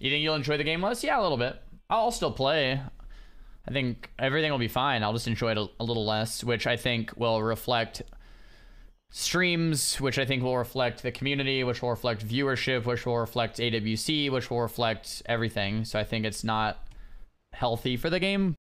You think you'll enjoy the game less? Yeah, a little bit. I'll still play. I think everything will be fine. I'll just enjoy it a, a little less, which I think will reflect streams, which I think will reflect the community, which will reflect viewership, which will reflect AWC, which will reflect everything. So I think it's not healthy for the game,